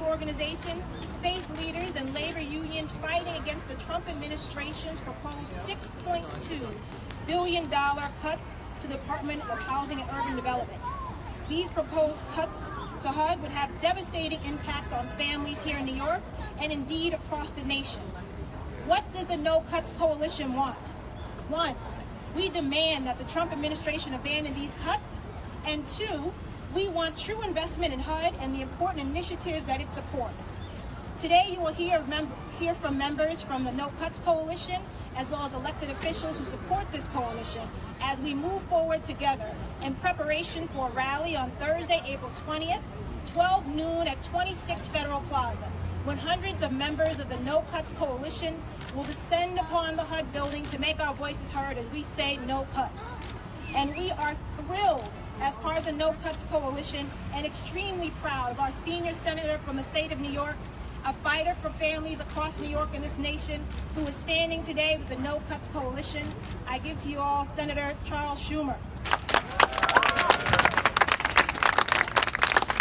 civic organizations, faith leaders, and labor unions fighting against the Trump administration's proposed $6.2 billion cuts to the Department of Housing and Urban Development. These proposed cuts to HUD would have devastating impact on families here in New York and indeed across the nation. What does the No Cuts Coalition want? One, we demand that the Trump administration abandon these cuts. And two, we want true investment in HUD and the important initiatives that it supports. Today you will hear, hear from members from the No Cuts Coalition as well as elected officials who support this coalition as we move forward together in preparation for a rally on Thursday, April 20th, 12 noon at 26 Federal Plaza when hundreds of members of the No Cuts Coalition will descend upon the HUD building to make our voices heard as we say no cuts. And we are thrilled as part of the No Cuts Coalition and extremely proud of our senior senator from the state of New York, a fighter for families across New York and this nation, who is standing today with the No Cuts Coalition. I give to you all Senator Charles Schumer.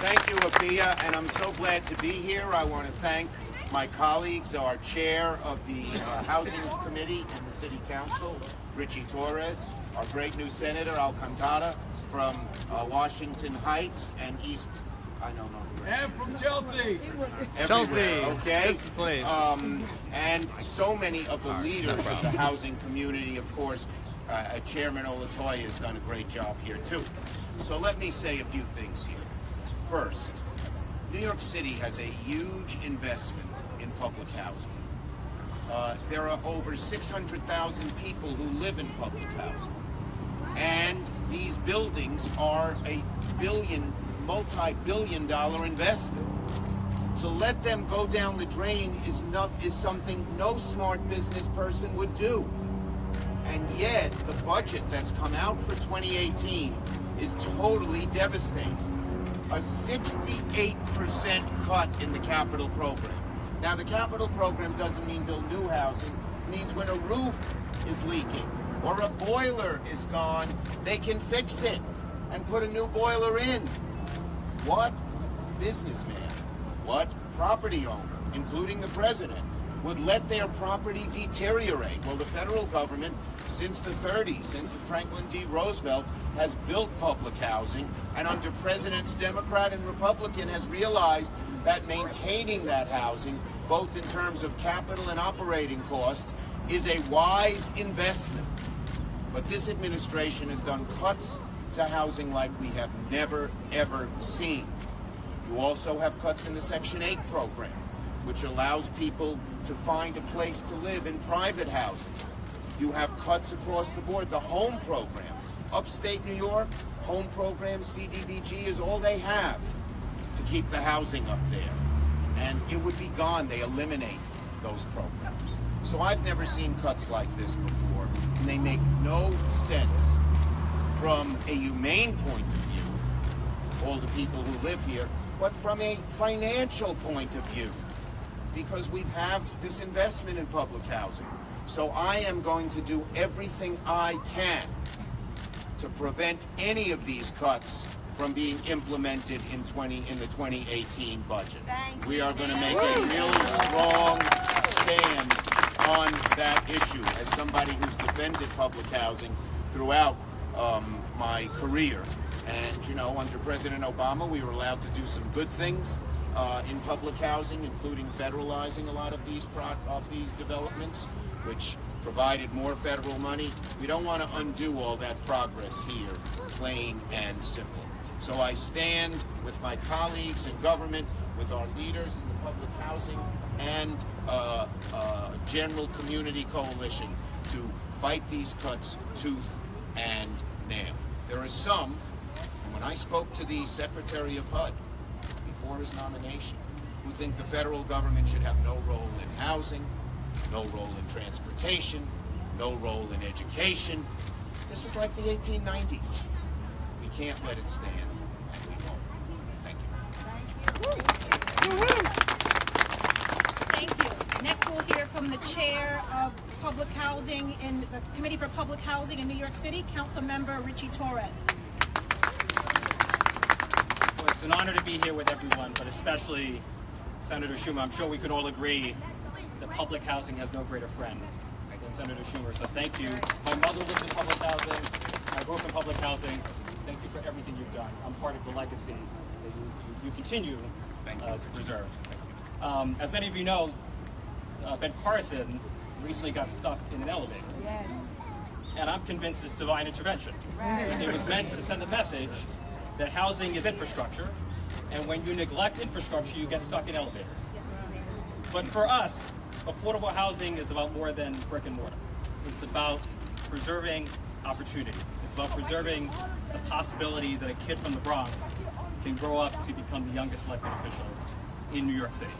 Thank you, Afiya, and I'm so glad to be here. I want to thank my colleagues, our chair of the uh, Housing Committee and the City Council, Richie Torres, our great new Senator, Alcantara, from uh, Washington Heights and East, I don't know. And from Chelsea. Chelsea. Okay. This place. Um, and so many of the leaders of the housing community, of course, uh, Chairman Olatoye has done a great job here too. So let me say a few things here. First, New York City has a huge investment in public housing. Uh, there are over 600,000 people who live in public housing. And these buildings are a billion, multi-billion dollar investment. To let them go down the drain is not is something no smart business person would do. And yet, the budget that's come out for 2018 is totally devastating a 68% cut in the capital program. Now, the capital program doesn't mean build new housing. It means when a roof is leaking or a boiler is gone, they can fix it and put a new boiler in. What businessman, what property owner, including the president, would let their property deteriorate. Well, the federal government, since the 30s, since the Franklin D. Roosevelt, has built public housing, and under presidents Democrat and Republican has realized that maintaining that housing, both in terms of capital and operating costs, is a wise investment. But this administration has done cuts to housing like we have never, ever seen. You also have cuts in the Section 8 program which allows people to find a place to live in private housing. You have cuts across the board. The home program, upstate New York, home program, CDBG is all they have to keep the housing up there. And it would be gone. They eliminate those programs. So I've never seen cuts like this before, and they make no sense from a humane point of view, all the people who live here, but from a financial point of view because we have this investment in public housing. So I am going to do everything I can to prevent any of these cuts from being implemented in 20 in the 2018 budget. We are going to make a really strong stand on that issue as somebody who's defended public housing throughout um, my career. And, you know, under President Obama, we were allowed to do some good things uh, in public housing, including federalizing a lot of these of these developments, which provided more federal money. We don't want to undo all that progress here, plain and simple. So I stand with my colleagues in government, with our leaders in the public housing and uh, uh, general community coalition to fight these cuts tooth and nail. There are some, and when I spoke to the Secretary of HUD, before his nomination who think the federal government should have no role in housing, no role in transportation, no role in education. This is like the 1890s. We can't let it stand, and we won't. Thank you. Thank you. Next, we'll hear from the chair of Public Housing in the Committee for Public Housing in New York City, Council Member Richie Torres. It's an honor to be here with everyone, but especially Senator Schumer, I'm sure we could all agree that public housing has no greater friend than Senator Schumer. So thank you. My mother lives in public housing. I grew up in public housing. Thank you for everything you've done. I'm part of the legacy that you, you, you continue uh, to preserve. Um, as many of you know, uh, Ben Carson recently got stuck in an elevator. Yes. And I'm convinced it's divine intervention. Right. It was meant to send a message that housing is infrastructure, and when you neglect infrastructure, you get stuck in elevators. But for us, affordable housing is about more than brick and mortar. It's about preserving opportunity. It's about preserving the possibility that a kid from the Bronx can grow up to become the youngest elected official in New York City.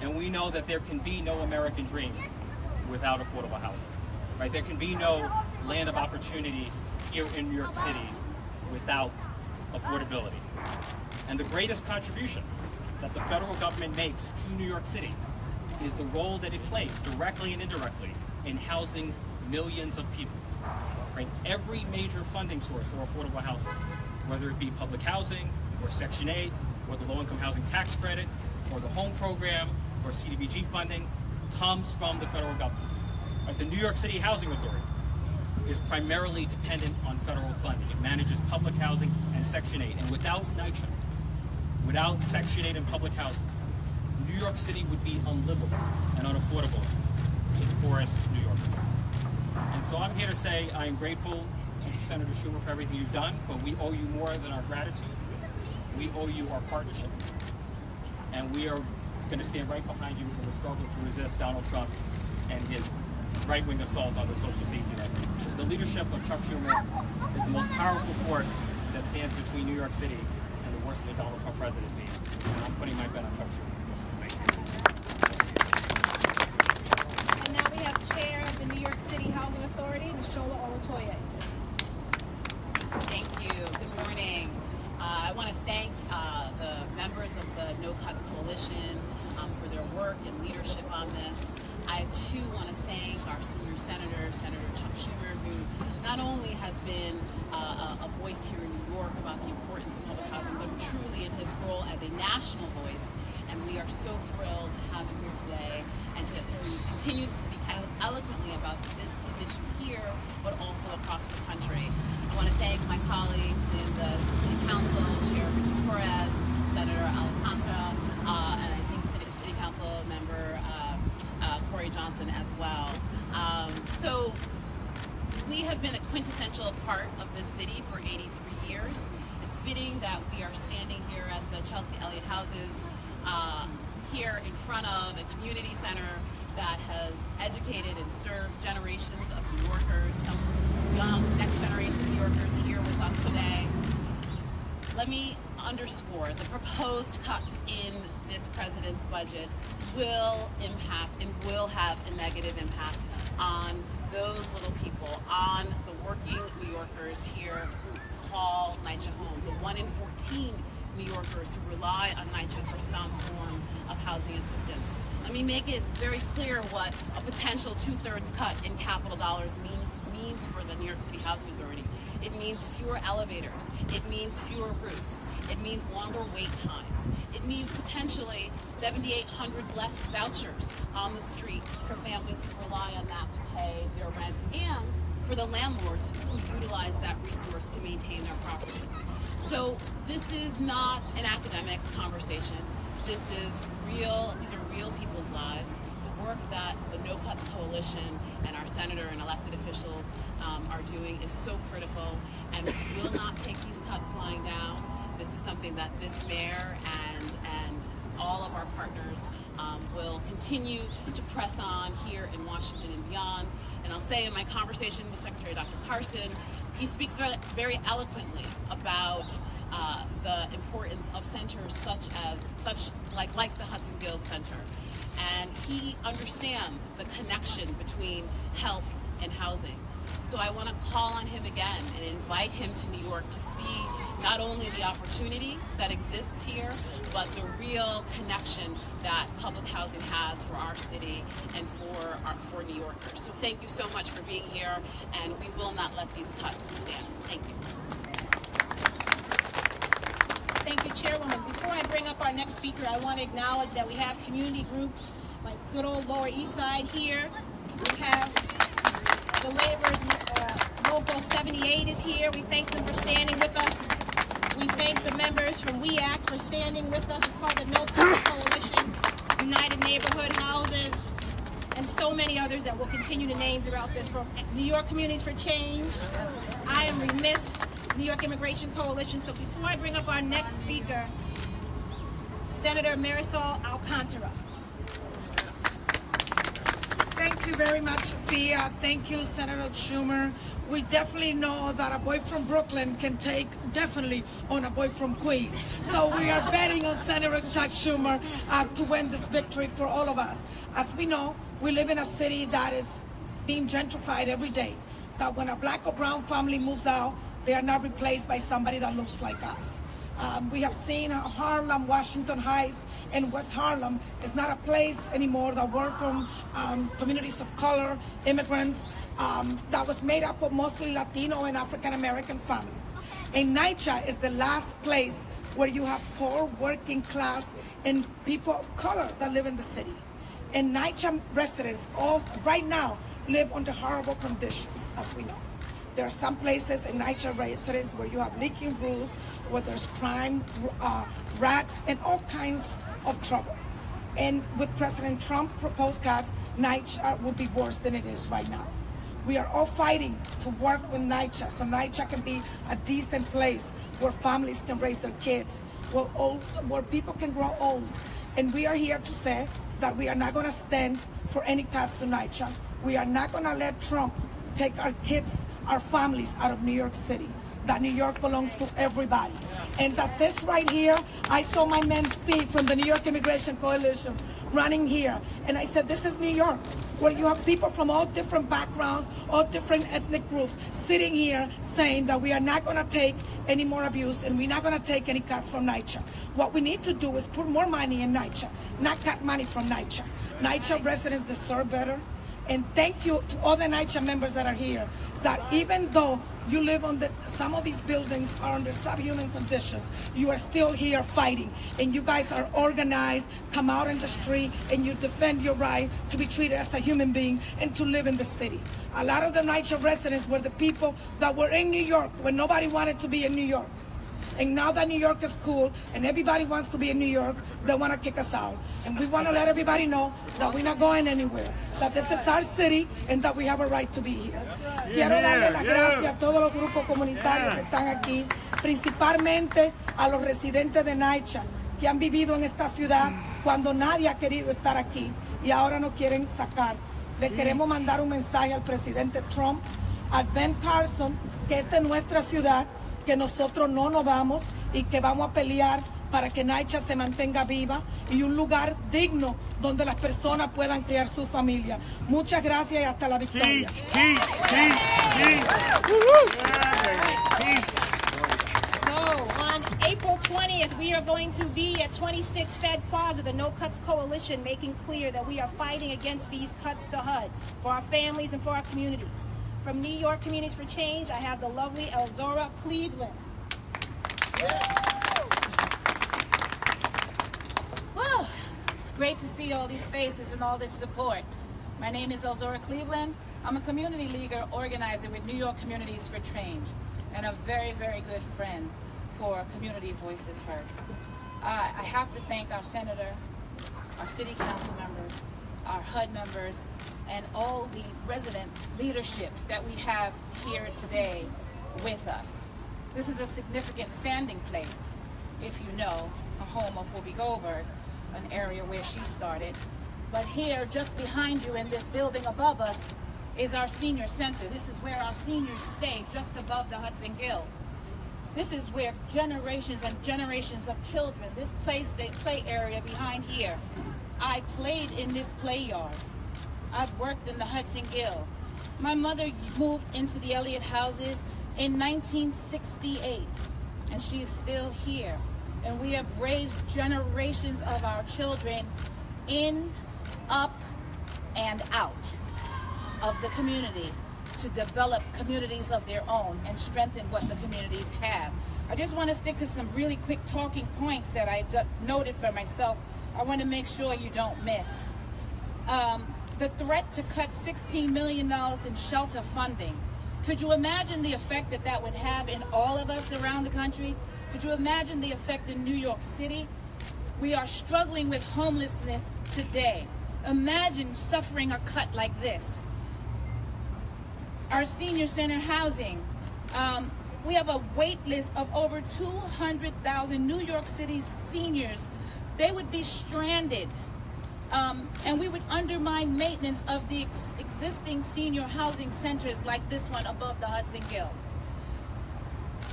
And we know that there can be no American dream without affordable housing. Right? There can be no land of opportunity here in New York City without affordability. And the greatest contribution that the federal government makes to New York City is the role that it plays, directly and indirectly, in housing millions of people. Right? Every major funding source for affordable housing, whether it be public housing, or Section 8, or the low-income housing tax credit, or the home program, or CDBG funding, comes from the federal government. Right? The New York City Housing Authority is primarily dependent on federal funding. It manages public housing and Section 8. And without NYCHA, without Section 8 and public housing, New York City would be unlivable and unaffordable to the poorest New Yorkers. And so I'm here to say I am grateful to Senator Schumer for everything you've done, but we owe you more than our gratitude. We owe you our partnership. And we are going to stand right behind you in the struggle to resist Donald Trump and his right-wing assault on the social safety net. The leadership of Chuck Schumer is the most powerful force that stands between New York City and the worst of the Donald Trump presidency. And I'm putting my bet on Chuck Schumer. And now we have Chair of the New York City Housing Authority, Nishola Olatoye. Thank you. Good morning. Uh, I want to thank uh, the members of the No Cuts Coalition for their work and leadership on this. I too want to thank our senior senator, Senator Chuck Schumer, who not only has been uh, a, voice here in New York about the importance of public housing, but truly in his role as a national voice. And we are so thrilled to have him here today and to who continues to speak eloquently about these issues here, but also across the country. I want to thank my colleagues in the City Council, Chair Richie Torres, Senator Alejandra, uh, and I think City, City Council member uh, uh, Corey Johnson as well. Um, so we have been a quintessential part of this city for 83 years. It's fitting that we are standing here at the Chelsea Elliott Houses, uh, here in front of a community center that has educated and served generations of New Yorkers, some young next generation New Yorkers here with us today. Let me underscore the proposed cuts in this president's budget will impact and will have a negative impact on those little people, on the working New Yorkers here who call NYCHA home, the 1 in 14 New Yorkers who rely on NYCHA for some form of housing assistance. Let me make it very clear what a potential two-thirds cut in capital dollars means means for the New York City Housing Authority. It means fewer elevators. It means fewer roofs. It means longer wait times. It means potentially 7,800 less vouchers on the street for families who rely on that to pay their rent and for the landlords who utilize that resource to maintain their properties. So this is not an academic conversation. This is real, these are real people's lives. Work that the No Cuts Coalition and our senator and elected officials um, are doing is so critical, and we will not take these cuts lying down. This is something that this mayor and and all of our partners um, will continue to press on here in Washington and beyond. And I'll say in my conversation with Secretary Dr. Carson, he speaks very, very eloquently about uh, the importance of centers such as such like like the Hudson Guild Center, and he understands the connection between health and housing. So I want to call on him again and invite him to New York to see not only the opportunity that exists here, but the real connection that public housing has for our city and for our, for New Yorkers. So thank you so much for being here, and we will not let these cuts stand. Thank you. Thank you, Chairwoman. Before I bring up our next speaker, I want to acknowledge that we have community groups like good old Lower East Side here. We have the laborers, uh, Local 78 is here. We thank them for standing with us. We thank the members from We Act for standing with us as part of the No Cuts Coalition, United Neighborhood Houses, and so many others that we'll continue to name throughout this program. New York Communities for Change. I am remiss, New York Immigration Coalition. So before I bring up our next speaker, Senator Marisol Alcantara. Thank you very much, Fia. Thank you, Senator Schumer. We definitely know that a boy from Brooklyn can take definitely on a boy from Queens. So we are betting on Senator Chuck Schumer uh, to win this victory for all of us. As we know, we live in a city that is being gentrified every day. That when a black or brown family moves out, they are not replaced by somebody that looks like us. Um, we have seen Harlem, Washington Heights, and West Harlem is not a place anymore that welcome um, communities of color, immigrants, um, that was made up of mostly Latino and African American families. And NYCHA is the last place where you have poor working class and people of color that live in the city. And NYCHA residents all right now live under horrible conditions, as we know. There are some places in NYCHA residents where you have leaking roofs, where there's crime, uh, rats, and all kinds of trouble. And with President Trump proposed cuts, NYCHA will be worse than it is right now. We are all fighting to work with NYCHA so NYCHA can be a decent place where families can raise their kids, where, old, where people can grow old. And we are here to say that we are not going to stand for any cuts to NYCHA. We are not going to let Trump take our kids our families out of New York City. That New York belongs to everybody. And that this right here, I saw my men speak from the New York Immigration Coalition running here. And I said, this is New York, where you have people from all different backgrounds, all different ethnic groups sitting here saying that we are not going to take any more abuse and we're not going to take any cuts from NYCHA. What we need to do is put more money in NYCHA, not cut money from NYCHA. NYCHA residents deserve better. And thank you to all the NYCHA members that are here that even though you live on the some of these buildings are under subhuman conditions you are still here fighting. And you guys are organized come out in the street and you defend your right to be treated as a human being and to live in the city. A lot of the NYCHA residents were the people that were in New York when nobody wanted to be in New York and now that New York is cool and everybody wants to be in New York, they want to kick us out. And we want to let everybody know that we're not going anywhere, that this is our city and that we have a right to be here. Quiero darle las gracias a todos los grupos comunitarios que están aquí, principalmente a los residentes de Naicha que han vivido en esta ciudad cuando nadie ha querido estar aquí y ahora nos quieren sacar. Le queremos mandar un mensaje al presidente Trump, a Ben Carson, que esta es nuestra ciudad que nosotros no nos vamos y que vamos a pelear para que Naicha se mantenga viva y un lugar digno donde las personas puedan criar su familia. Muchas gracias y hasta la victoria. So on April 20th, we are going to be at 26 Fed Plaza, the No Cuts Coalition, making clear that we are fighting against these cuts to HUD for our families and for our communities. From New York Communities for Change, I have the lovely Elzora Cleveland. Whew. It's great to see all these faces and all this support. My name is Elzora Cleveland. I'm a community leader organizer with New York Communities for Change and a very, very good friend for Community Voices Heard. Uh, I have to thank our senator, our city council members, our HUD members, and all the resident leaderships that we have here today with us. This is a significant standing place, if you know, a home of Whoopi Goldberg, an area where she started. But here, just behind you in this building above us, is our senior center. This is where our seniors stay, just above the Hudson Guild. This is where generations and generations of children, this place, the play area behind here, I played in this play yard. I've worked in the Hudson Guild. My mother moved into the Elliott houses in 1968, and she is still here. And we have raised generations of our children in, up, and out of the community to develop communities of their own and strengthen what the communities have. I just want to stick to some really quick talking points that I noted for myself. I want to make sure you don't miss. Um, the threat to cut $16 million in shelter funding. Could you imagine the effect that that would have in all of us around the country? Could you imagine the effect in New York City? We are struggling with homelessness today. Imagine suffering a cut like this. Our senior center housing. Um, we have a wait list of over 200,000 New York City seniors. They would be stranded. Um, and we would undermine maintenance of the ex- existing senior housing centers like this one above the Hudson Guild.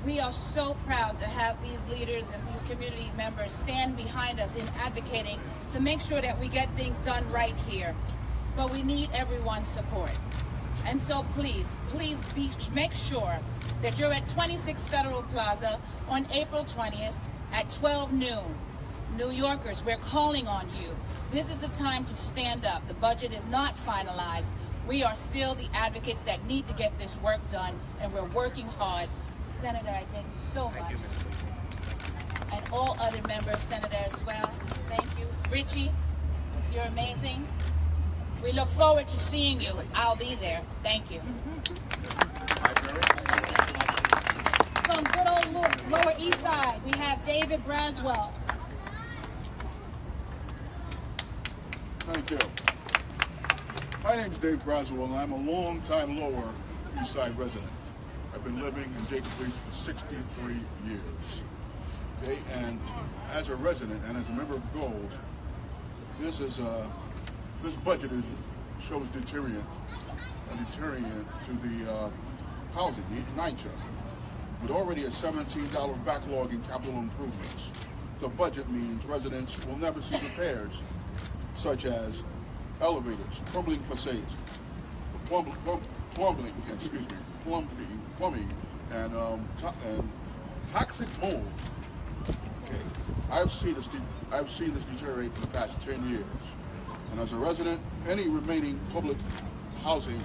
We are so proud to have these leaders and these community members stand behind us in advocating to make sure that we get things done right here. But we need everyone's support. And so please, please be, make sure that you're at 26 Federal Plaza on April 20th at 12 noon. New Yorkers, we're calling on you. This is the time to stand up. The budget is not finalized. We are still the advocates that need to get this work done, and we're working hard. Senator, I thank you so much. And all other members, Senator as well. Thank you. Richie, you're amazing. We look forward to seeing you. I'll be there. Thank you. From good old Lower East Side, we have David Braswell. Thank you. My name is Dave Braswell, and I'm a long-time Lower East Side resident. I've been living in Jacob Riis for 63 years. Okay, and as a resident and as a member of GOLES, this is uh, this budget is shows deterrent, a deterrent to the uh, housing, the NYCHA, with already a $17 backlog in capital improvements. The budget means residents will never see repairs such as elevators, crumbling facades, plum, plum, plumbing, excuse me, plumbing, plumbing, and um, to, and toxic mold. Okay, I've seen this. I've seen this deteriorate for the past ten years, and as a resident, any remaining public housing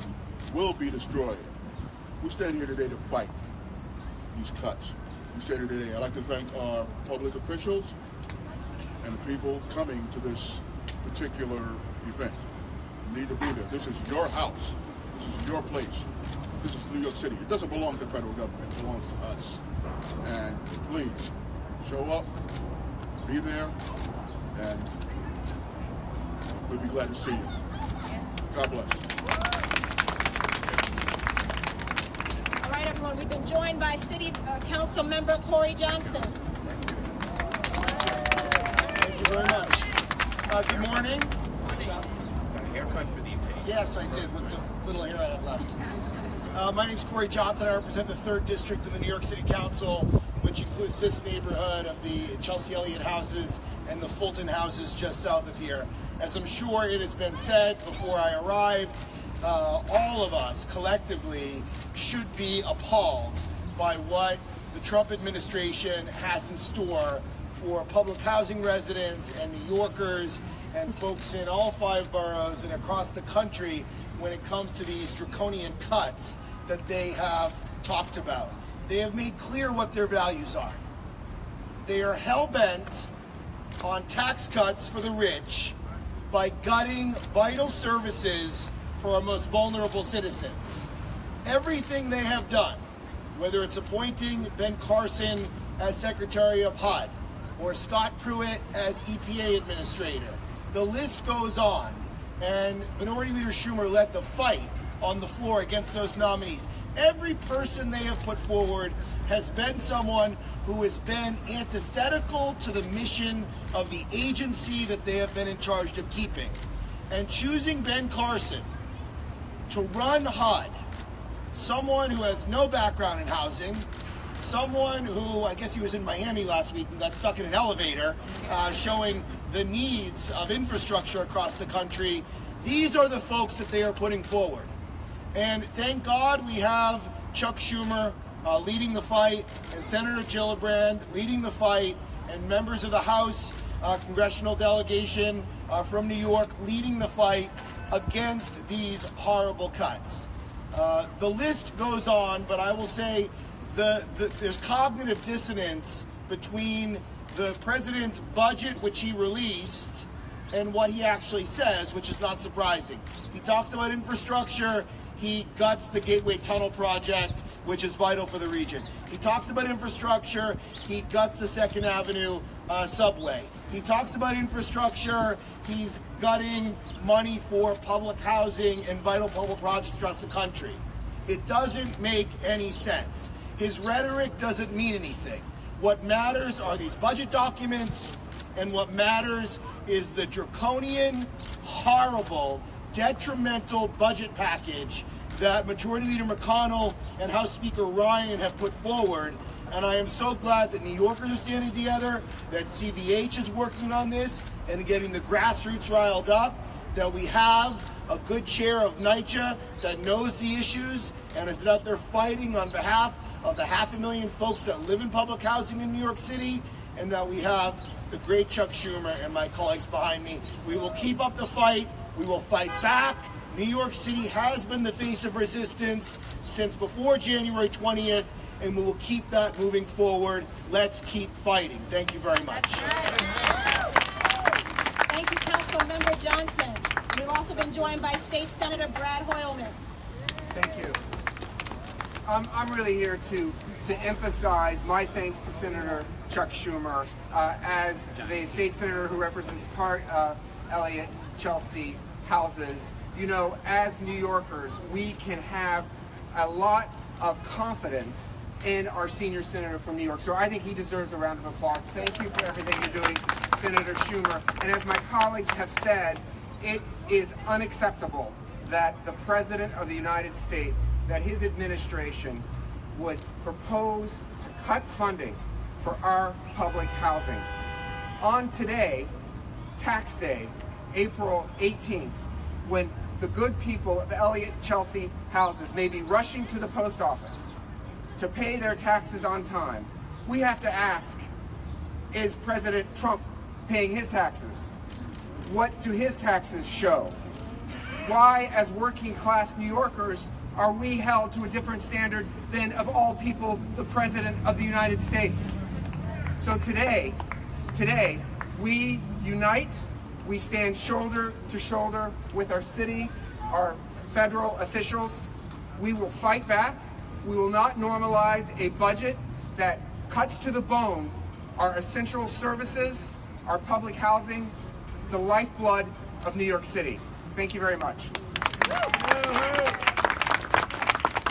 will be destroyed. We stand here today to fight these cuts. We stand here today. I'd like to thank our public officials and the people coming to this particular event. You need to be there. This is your house. This is your place. This is New York City. It doesn't belong to the federal government. It belongs to us. And please, show up, be there, and we'll be glad to see you. God bless. All right, everyone, we've been joined by City uh, Council Member Corey Johnson. Thank you very much. Uh, good morning. Got a haircut for the occasion. Yes, I did with the little hair I had left. Uh, my name is Corey Johnson. I represent the third district in the New York City Council, which includes this neighborhood of the Chelsea Elliott houses and the Fulton houses just south of here. As I'm sure it has been said before I arrived, uh, all of us collectively should be appalled by what the Trump administration has in store for public housing residents and New Yorkers and folks in all five boroughs and across the country when it comes to these draconian cuts that they have talked about. They have made clear what their values are. They are hell bent on tax cuts for the rich by gutting vital services for our most vulnerable citizens. Everything they have done, whether it's appointing Ben Carson as Secretary of HUD or Scott Pruitt as EPA Administrator, the list goes on. And Minority Leader Schumer led the fight on the floor against those nominees. Every person they have put forward has been someone who has been antithetical to the mission of the agency that they have been in charge of keeping. And choosing Ben Carson to run HUD, someone who has no background in housing, someone who I guess he was in Miami last week and got stuck in an elevator, uh, showing the needs of infrastructure across the country. These are the folks that they are putting forward. And thank God we have Chuck Schumer uh, leading the fight and Senator Gillibrand leading the fight and members of the House uh, congressional delegation uh, from New York leading the fight against these horrible cuts. Uh, the list goes on, but I will say the, the there's cognitive dissonance between the president's budget, which he released, and what he actually says, which is not surprising. He talks about infrastructure. He guts the Gateway Tunnel project, which is vital for the region. He talks about infrastructure. He guts the Second Avenue uh, subway. He talks about infrastructure. He's gutting money for public housing and vital public projects across the country. It doesn't make any sense. His rhetoric doesn't mean anything. What matters are these budget documents, and what matters is the draconian, horrible, detrimental budget package that Majority Leader McConnell and House Speaker Ryan have put forward. And I am so glad that New Yorkers are standing together, that CVH is working on this and getting the grassroots riled up, that we have a good chair of NYCHA that knows the issues and is out there fighting on behalf of the half a million folks that live in public housing in New York City, and that we have the great Chuck Schumer and my colleagues behind me. We will keep up the fight. We will fight back. New York City has been the face of resistance since before January 20th, and we will keep that moving forward. Let's keep fighting. Thank you very much. Thank you, Council Member Johnson. We've also been joined by State Senator Brad Hoylman. Thank you. Um, I'm really here to, to emphasize my thanks to Senator Chuck Schumer uh, as the state senator who represents part of Elliott Chelsea houses. You know, as New Yorkers, we can have a lot of confidence in our senior senator from New York. So I think he deserves a round of applause. Thank you for everything you're doing, Senator Schumer. And as my colleagues have said, it is unacceptable that the President of the United States, that his administration would propose to cut funding for our public housing. On today, tax day, April 18th, when the good people of Elliott Chelsea houses may be rushing to the post office to pay their taxes on time, we have to ask, is President Trump paying his taxes? What do his taxes show? Why, as working class New Yorkers, are we held to a different standard than, of all people, the President of the United States? So today, today, we unite, we stand shoulder to shoulder with our city, our federal officials. We will fight back. We will not normalize a budget that cuts to the bone our essential services, our public housing, the lifeblood of New York City. Thank you very much.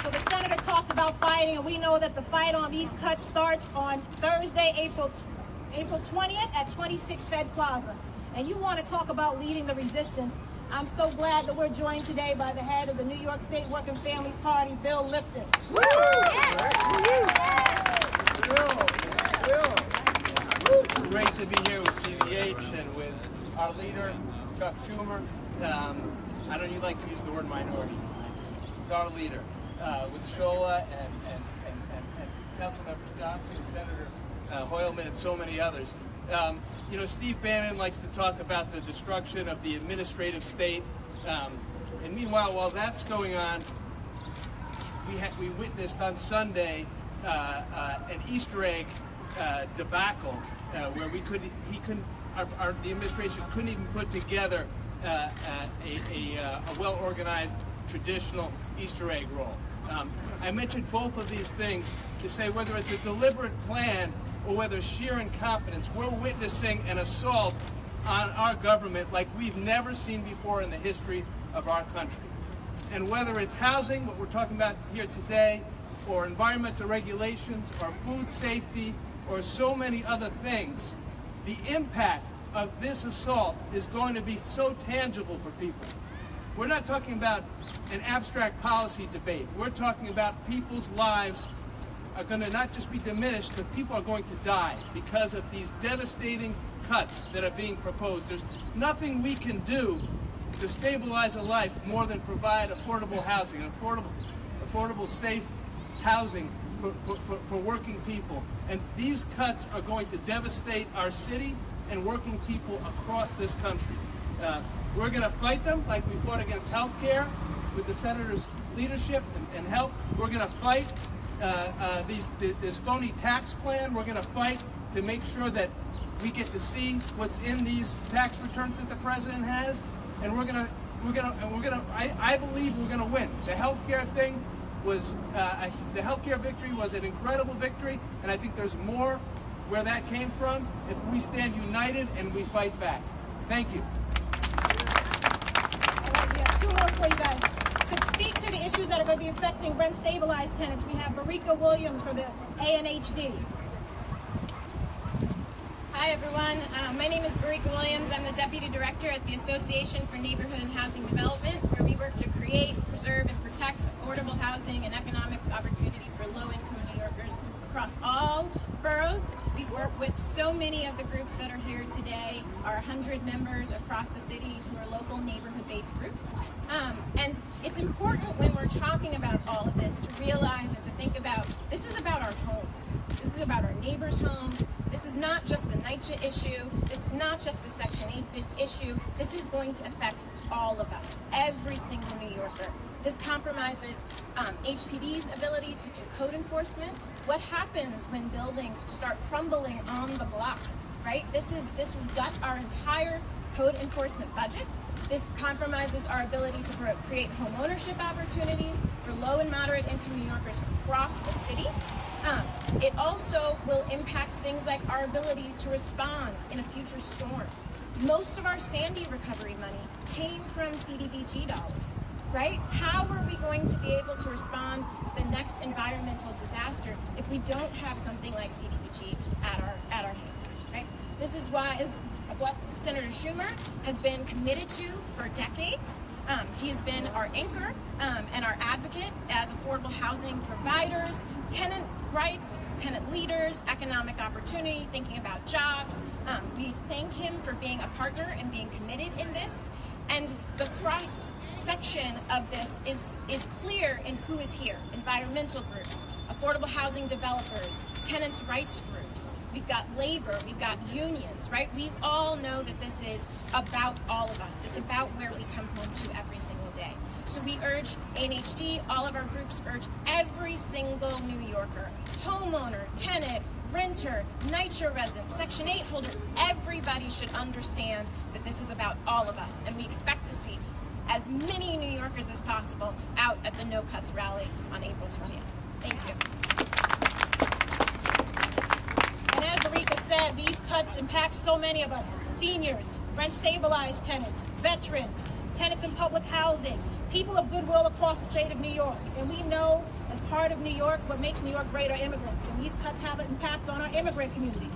So the senator talked about fighting, and we know that the fight on these cuts starts on Thursday, April April 20th at 26 Fed Plaza. And you want to talk about leading the resistance. I'm so glad that we're joined today by the head of the New York State Working Families Party, Bill Lipton. Woo! It's great to be here with CVH and with our leader, Chuck Schumer. Um, I don't even like to use the word minority. He's our leader. Uh, with Shola and, and, and, and, and Council Members Johnson Senator uh, and so many others. Um, you know, Steve Bannon likes to talk about the destruction of the administrative state. Um, and meanwhile, while that's going on, we, we witnessed on Sunday uh, uh, an Easter egg uh, debacle uh, where we could he couldn't our, our, the administration couldn't even put together uh, uh, a, a, a well organized traditional Easter egg roll. Um, I mentioned both of these things to say whether it's a deliberate plan or whether sheer incompetence, we're witnessing an assault on our government like we've never seen before in the history of our country. And whether it's housing, what we're talking about here today, or environmental regulations, or food safety, or so many other things, the impact of this assault is going to be so tangible for people. We're not talking about an abstract policy debate. We're talking about people's lives are going to not just be diminished, but people are going to die because of these devastating cuts that are being proposed. There's nothing we can do to stabilize a life more than provide affordable housing, affordable, affordable, safe housing for, for, for, working people. And these cuts are going to devastate our city and working people across this country. Uh, we're going to fight them like we fought against health care with the senator's leadership and, and help. We're going to fight uh, uh, these th- this phony tax plan. We're going to fight to make sure that we get to see what's in these tax returns that the president has, and we're going to we're going to and we're going to. I, I believe we're going to win. The healthcare thing was uh, a, the healthcare victory was an incredible victory, and I think there's more where that came from if we stand united and we fight back. Thank you. All right, we have two more for you guys. To speak to the issues that are going to be affecting rent stabilized tenants, we have Barika Williams for the ANHD. Hi everyone, uh, my name is Barika Williams. I'm the Deputy Director at the Association for Neighborhood and Housing Development, where we work to create, preserve, and protect affordable housing and economic opportunity for low-income New Yorkers across all boroughs. We work with so many of the groups that are here today, our 100 members across the city who are local neighborhood-based groups. Um, and it's important when we're talking about all of this to realize and to think about this is about our homes. This is about our neighbors' homes. This is not just a NYCHA issue. This is not just a Section 8 issue. This is going to affect all of us, every single New Yorker. This compromises um, HPD's ability to do code enforcement. What happens when buildings start crumbling on the block, right? This is this will gut our entire code enforcement budget. This compromises our ability to create home ownership opportunities for low and moderate income New Yorkers across the city. Um, it also will impact things like our ability to respond in a future storm. Most of our Sandy recovery money came from CDBG dollars, right? How are we going to be able to respond to the next environmental disaster if we don't have something like CDBG at our at our hands, right? This is why is what Senator Schumer has been committed to for decades. Um, he has been our anchor um, and our advocate as affordable housing providers, tenant rights, tenant leaders, economic opportunity, thinking about jobs. Um, we thank him for being a partner and being committed in this. And the cross section of this is, is clear in who is here environmental groups, affordable housing developers, tenants' rights groups. We've got labor, we've got unions, right? We all know that this is about all of us. It's about where we come home to every single day. So we urge ANHD, all of our groups urge every single New Yorker, homeowner, tenant, renter, NYCHA resident, Section 8 holder, everybody should understand that this is about all of us. And we expect to see as many New Yorkers as possible out at the No Cuts rally on April 20th. Thank you. And as Barika said, these cuts impact so many of us seniors, rent stabilized tenants, veterans, tenants in public housing, people of goodwill across the state of New York. And we know, as part of New York, what makes New York great are immigrants. And these cuts have an impact on our immigrant community.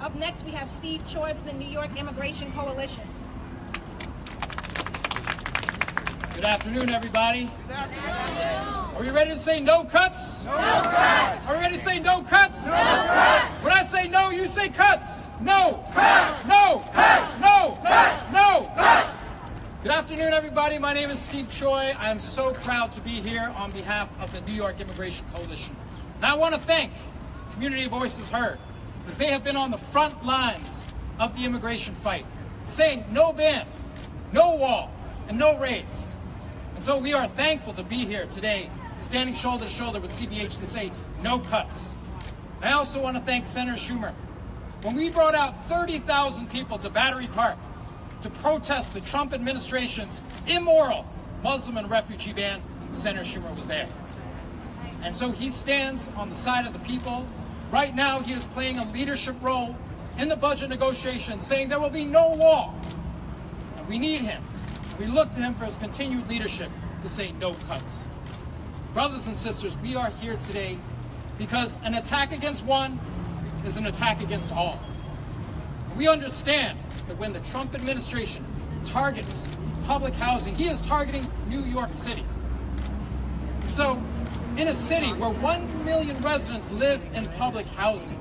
Up next, we have Steve Choi from the New York Immigration Coalition. Good afternoon, everybody. Good afternoon. Are you ready to say no cuts? No cuts. Are you ready to say no cuts? No cuts. When I say no, you say cuts. No. Cuts. No. Cuts. No. Cuts. No. Cuts. Good afternoon, everybody. My name is Steve Choi. I am so proud to be here on behalf of the New York Immigration Coalition. And I want to thank Community Voices Heard because they have been on the front lines of the immigration fight, saying no ban, no wall, and no raids. And so we are thankful to be here today, standing shoulder to shoulder with CVH to say no cuts. I also want to thank Senator Schumer. When we brought out 30,000 people to Battery Park to protest the Trump administration's immoral Muslim and refugee ban, Senator Schumer was there. And so he stands on the side of the people. Right now, he is playing a leadership role in the budget negotiations, saying there will be no wall. And we need him. We look to him for his continued leadership to say no cuts. Brothers and sisters, we are here today because an attack against one is an attack against all. We understand that when the Trump administration targets public housing, he is targeting New York City. So, in a city where 1 million residents live in public housing,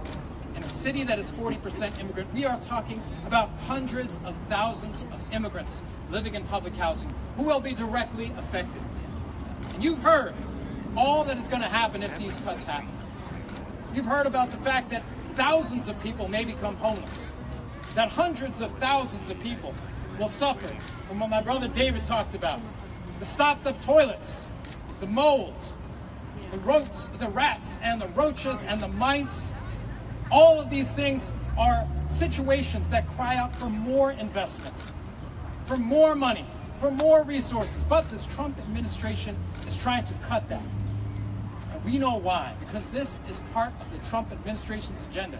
in a city that is 40% immigrant, we are talking about hundreds of thousands of immigrants living in public housing who will be directly affected. And you've heard all that is going to happen if these cuts happen. You've heard about the fact that thousands of people may become homeless, that hundreds of thousands of people will suffer from what my brother David talked about the stopped up toilets, the mold, the roaches, the rats and the roaches and the mice. All of these things are situations that cry out for more investment, for more money, for more resources. But this Trump administration is trying to cut that. And we know why, because this is part of the Trump administration's agenda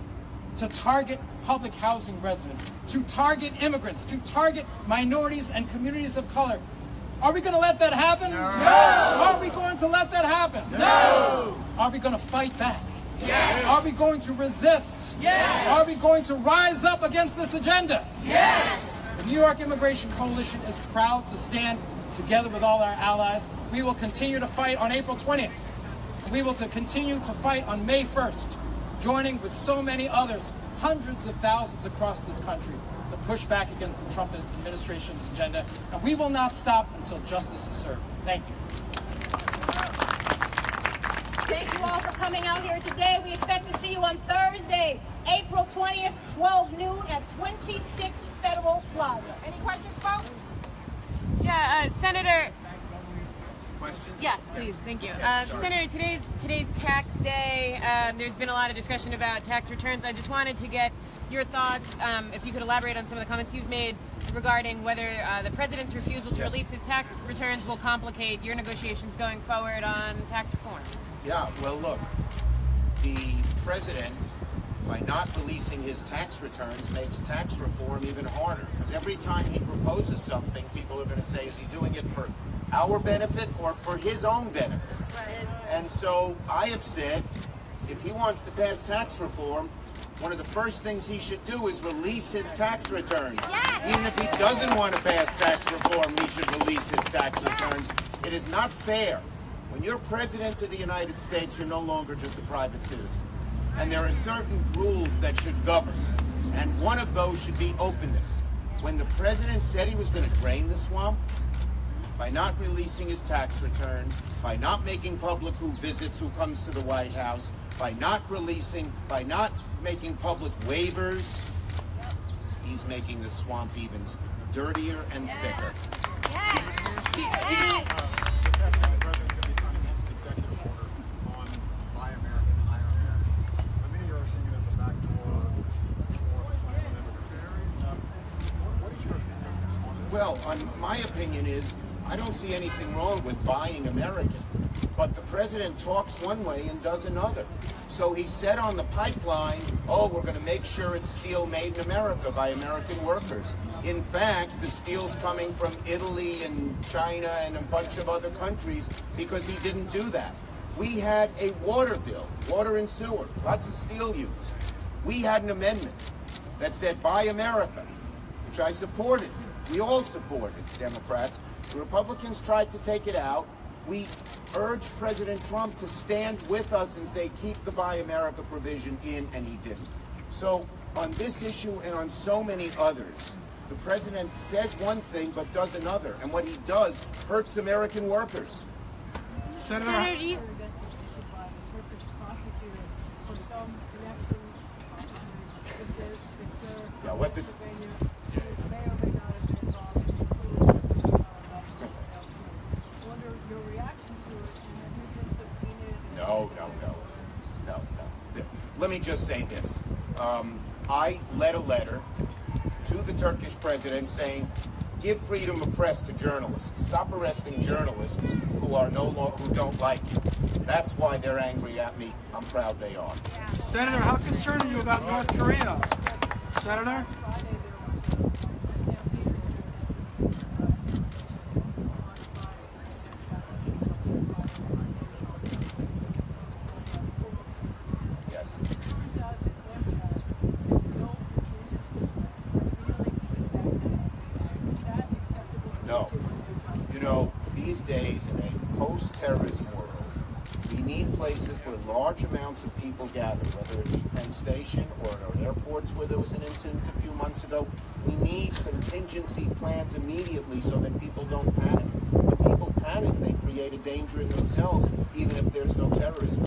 to target public housing residents, to target immigrants, to target minorities and communities of color. Are we going to let that happen? No. Are we going to let that happen? No. Are we going to fight back? Yes. Are we going to resist? Yes. Are we going to rise up against this agenda? Yes. The New York Immigration Coalition is proud to stand together with all our allies. We will continue to fight on April 20th. We will to continue to fight on May 1st, joining with so many others, hundreds of thousands across this country, to push back against the Trump administration's agenda. And we will not stop until justice is served. Thank you. Thank you all for coming out here today. We expect to see you on Thursday, April 20th, 12 noon at 26 Federal Plaza. Any questions, folks? Yeah, uh, Senator. Questions? Yes, please. Thank you. Uh, Senator, today's today's tax day. Um, there's been a lot of discussion about tax returns. I just wanted to get your thoughts, um, if you could elaborate on some of the comments you've made regarding whether uh, the president's refusal to Yes. release his tax returns will complicate your negotiations going forward on tax reform. Yeah, well, look, the president, by not releasing his tax returns, makes tax reform even harder. Because every time he proposes something, people are going to say, is he doing it for our benefit or for his own benefit? And so I have said, if he wants to pass tax reform, one of the first things he should do is release his tax returns. Even if he doesn't want to pass tax reform, he should release his tax returns. It is not fair. When you're president of the United States, you're no longer just a private citizen. And there are certain rules that should govern. And one of those should be openness. When the president said he was going to drain the swamp, by not releasing his tax returns, by not making public who visits, who comes to the White House, by not releasing, by not making public waivers, he's making the swamp even dirtier and thicker. Well, on, my opinion is, I don't see anything wrong with buying American. But the president talks one way and does another. So he said on the pipeline, oh, we're going to make sure it's steel made in America by American workers. In fact, the steel's coming from Italy and China and a bunch of other countries because he didn't do that. We had a water bill, water and sewer, lots of steel used. We had an amendment that said buy America, which I supported. We all supported, Democrats. The Republicans tried to take it out. We urged President Trump to stand with us and say, keep the Buy America provision in, and he didn't. So on this issue and on so many others, the president says one thing but does another. And what he does hurts American workers. Senator, Senator, do you, Yeah, what the, No, no, no, no, no. Let me just say this. Um, I led a letter to the Turkish president saying, give freedom of press to journalists. Stop arresting journalists who are no lo- who don't like you. That's why they're angry at me. I'm proud they are. Senator, how concerned are you about North Korea? Senator? Yes. No. You know, these days in a post-terrorism world, we need places where large amounts of people gather, whether it be Penn Station or at our airports where there was an incident a few months ago. We need contingency plans immediately so that people don't panic. When people panic, they create a danger in themselves, even if there's no terrorism.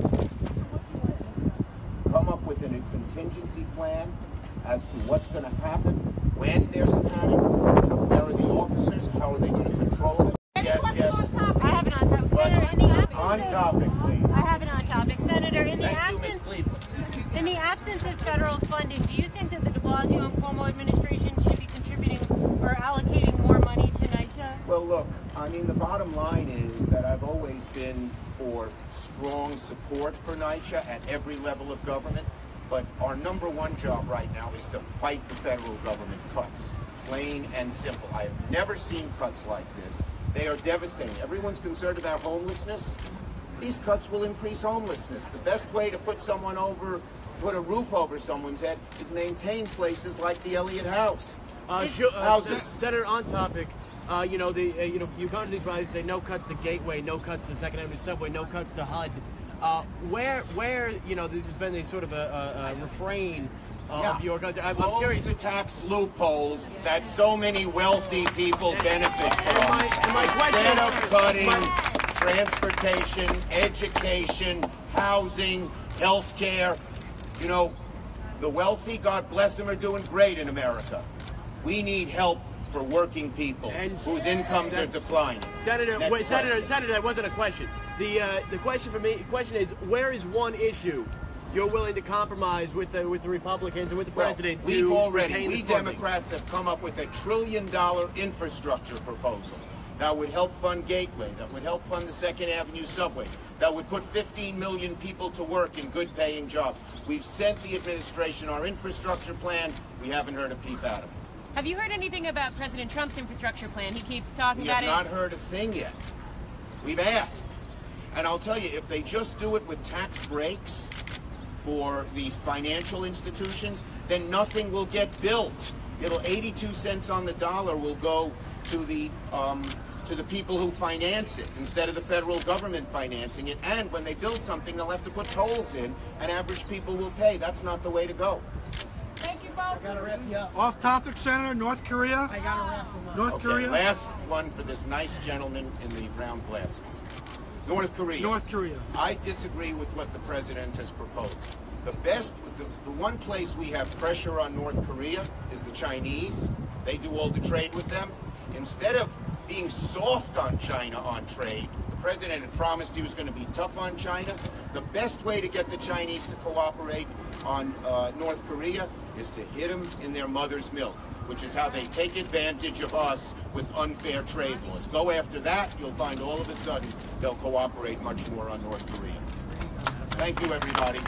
Come up with a contingency plan as to what's going to happen when there's a panic? How, where are the officers? How are they going to control it? Yes, yes. I have it on topic. Senator, in the on topic, please. I have it on topic. Senator, in the absence, in the absence of federal funding, do you think that the De Blasio and Cuomo administration should be contributing or allocating more money to NYCHA? Well, look, I mean, the bottom line is that I've always been for strong support for NYCHA at every level of government. But our number one job right now is to fight the federal government cuts. Plain and simple. I have never seen cuts like this. They are devastating. Everyone's concerned about homelessness. These cuts will increase homelessness. The best way to put someone over, put a roof over someone's head is maintain places like the Elliott House. Uh, uh, Houses. Sen- on topic, uh, you know, the uh, you know, you come to these rallies and say no cuts to Gateway, no cuts to Second Avenue Subway, no cuts to HUD. Uh, where, where, you know, this has been a sort of a, a, a refrain uh, Yeah. of your. I'm, I'm Close curious. the tax loopholes that so many wealthy people benefit from. my- and my Instead of cutting my- transportation, education, housing, health care, you know, the wealthy, God bless them, are doing great in America. We need help for working people whose incomes are declining. Senator, wait, Senator. Senator, that wasn't a question. The uh, the question for me, question is, where is one issue you're willing to compromise with the with the Republicans and with the Well, president we've to already, we this funding? Democrats have come up with a trillion dollar infrastructure proposal that would help fund Gateway, that would help fund the Second Avenue subway, that would put 15 million people to work in good paying jobs. We've sent the administration our infrastructure plan. We haven't heard a peep out of it. Have you heard anything about President Trump's infrastructure plan? He keeps talking We about it. We have not heard a thing yet. We've asked. And I'll tell you, if they just do it with tax breaks for these financial institutions, then nothing will get built. It'll 82 cents on the dollar will go to the um, to the people who finance it instead of the federal government financing it. And when they build something, they'll have to put tolls in, and average people will pay. That's not the way to go. Thank you both. Off topic, Senator, North Korea. I got to wrap North Okay, Korea. last one for this nice gentleman in the round glasses. North Korea. North Korea. I disagree with what the president has proposed. The best, the, the one place we have pressure on North Korea is the Chinese. They do all the trade with them. Instead of being soft on China on trade, the president had promised he was going to be tough on China. The best way to get the Chinese to cooperate on uh, North Korea is to hit them in their mother's milk, which is how they take advantage of us with unfair trade laws. Go after that, you'll find all of a sudden they'll cooperate much more on North Korea. Thank you, everybody.